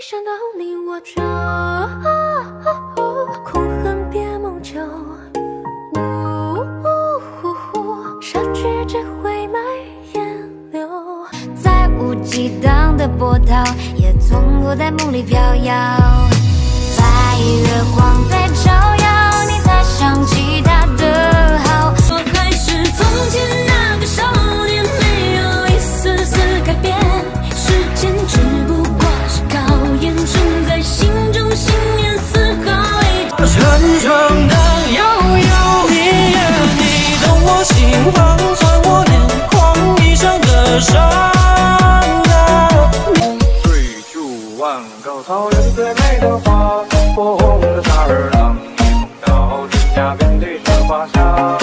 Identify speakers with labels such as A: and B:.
A: 一想到你我就空恨别梦久，失去只回埋烟柳。
B: 再无激荡的波涛，也从不在梦里飘摇。
C: 万沟草原最美的花，火红的萨日朗，一梦到天涯遍地是花香。